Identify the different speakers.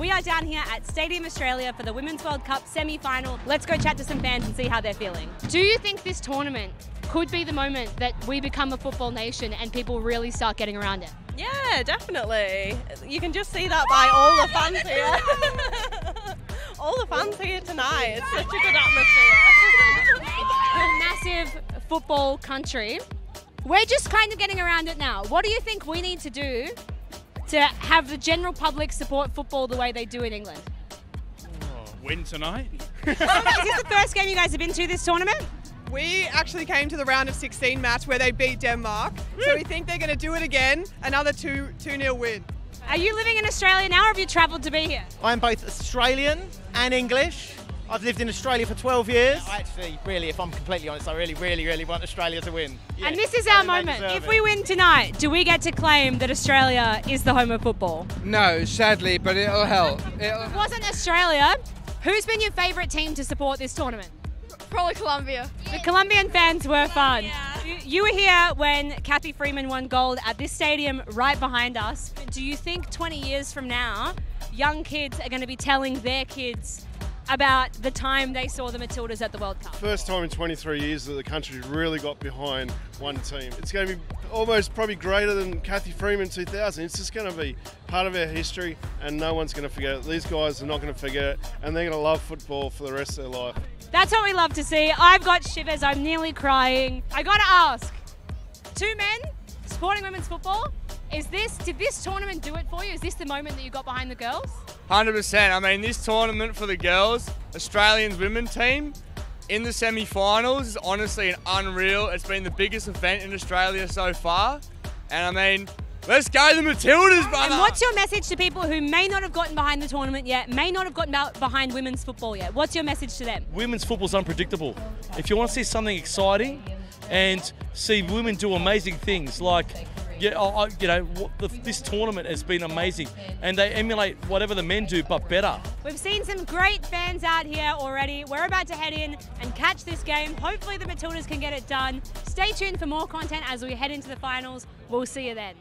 Speaker 1: We are down here at Stadium Australia for the Women's World Cup semi final. Let's go chat to some fans and see how they're feeling.
Speaker 2: Do you think this tournament could be the moment that we become a football nation and people really start getting around it?
Speaker 3: Yeah, definitely. You can just see that by all the fans here. all the fans here tonight. It's such a good atmosphere.
Speaker 2: a Massive football country. We're just kind of getting around it now. What do you think we need to do to have the general public support football the way they do in England? Oh.
Speaker 4: Win tonight?
Speaker 1: Is this the first game you guys have been to this tournament?
Speaker 5: We actually came to the round of 16 match where they beat Denmark, so we mm. think they're going to do it again. Another 2 2 0 win.
Speaker 1: Are you living in Australia now or have you travelled to be here?
Speaker 6: I'm both Australian and English. I've lived in Australia for 12 years. I actually, really, if I'm completely honest, I really, really, really want Australia to win.
Speaker 1: And this is our moment. If we win tonight, do we get to claim that Australia is the home of football?
Speaker 7: No, sadly, but it'll help. It'll
Speaker 1: If it wasn't Australia, who's been your favourite team to support this tournament?
Speaker 8: Probably Colombia.
Speaker 1: The Colombian fans were fun. You, you were here when Cathy Freeman won gold at this stadium right behind us. Do you think 20 years from now, young kids are going to be telling their kids about the time they saw the Matildas at the World Cup?
Speaker 9: First time in 23 years that the country really got behind one team. It's going to be almost probably greater than Cathy Freeman 2000. It's just going to be part of our history, and no one's going to forget it. These guys are not going to forget it, and they're going to love football for the rest of their life.
Speaker 1: That's what we love to see. I've got shivers. I'm nearly crying. I got to ask two men supporting women's football. Is this, did this tournament do it for you? Is this the moment that you got behind the girls?
Speaker 7: 100%. I mean, this tournament for the girls, Australians women team, in the semi finals is honestly an unreal. It's been the biggest event in Australia so far. And I mean, let's go the Matildas, brother!
Speaker 1: And what's your message to people who may not have gotten behind the tournament yet, may not have gotten behind women's football yet? What's your message to them?
Speaker 10: women's football's unpredictable. If you want to see something exciting and see women do amazing things, like yeah, I, you know, the, this tournament has been amazing, and they emulate whatever the men do, but better.
Speaker 1: We've seen some great fans out here already. We're about to head in and catch this game. Hopefully, the Matildas can get it done. Stay tuned for more content as we head into the finals. We'll see you then.